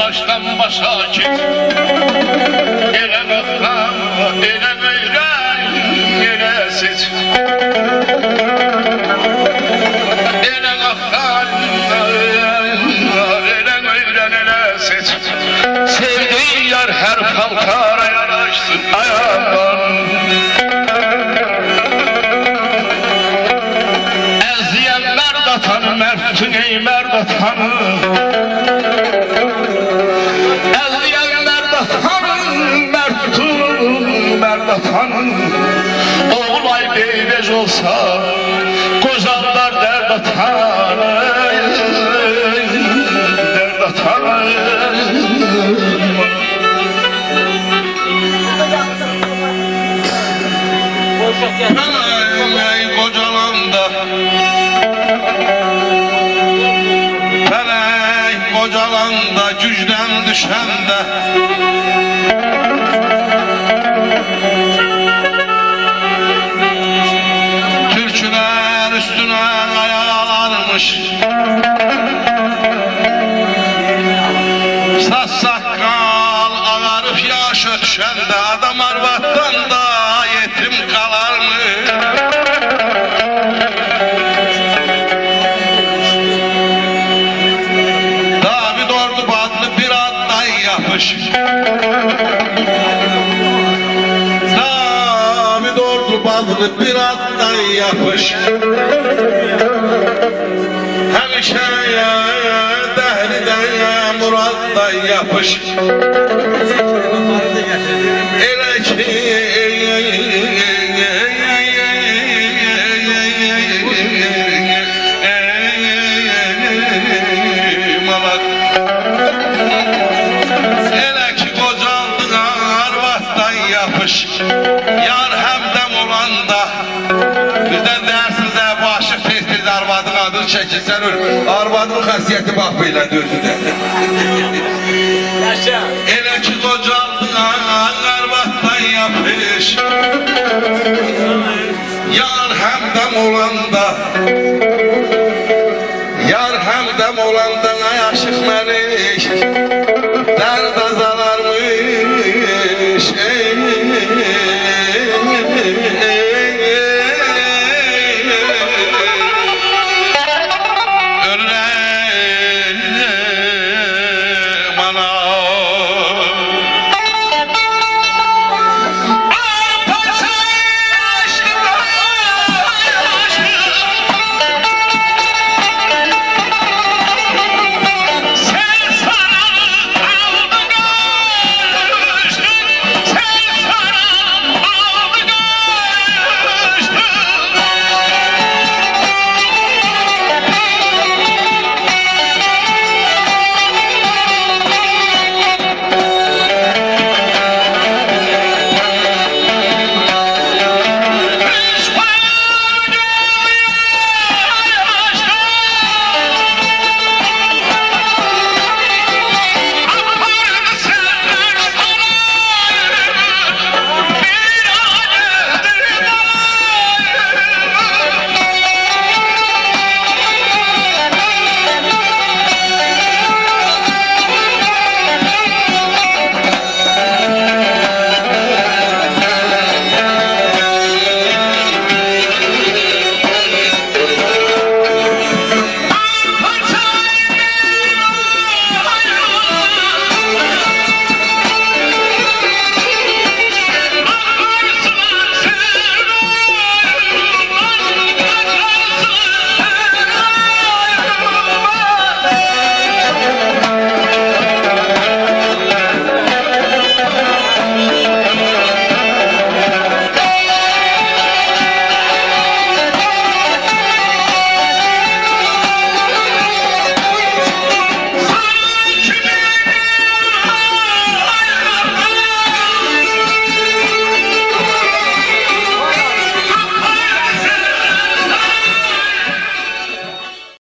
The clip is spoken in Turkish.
baştan başa git. Ele bakma, ele böyle, ele seç Ele bakma, ele böyle, ele seç Sevdiğin yar her palkara yaraşsın ayağından. Ezdiyen merdatanı mertün ey merdatanı beybej olsa Kozanlar dert atar Dert atar. Felek kocalanda Felek kocalanda gücden düşende yapış Hemşeye dehriden muraddan yapış Elə ki adını çəkilsən ör Arvadın xəsiyyəti bax belə dözüdür Elə ki qocaldın arvatdan yapış. Yar həmdəm olanda Yar həmdəm olanda aşıq məlik